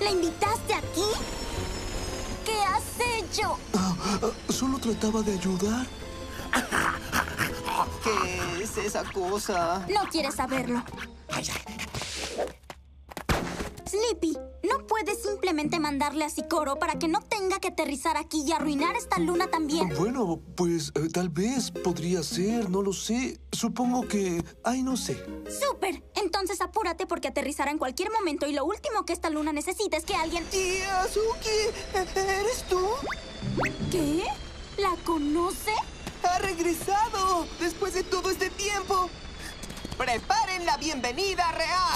¿La invitaste aquí? ¿Qué has hecho? Ah, ah, solo trataba de ayudar. ¿Qué es esa cosa? No quieres saberlo. Sleepy, simplemente mandarle a Sicoro para que no tenga que aterrizar aquí y arruinar esta luna también. Bueno, pues eh, tal vez podría ser, no lo sé. Supongo que... Ay, no sé. ¡Súper! Entonces apúrate porque aterrizará en cualquier momento y lo último que esta luna necesita es que alguien... Tía Azuki, ¿eres tú? ¿Qué? ¿La conoce? ¡Ha regresado! Después de todo este tiempo. ¡Preparen la bienvenida real!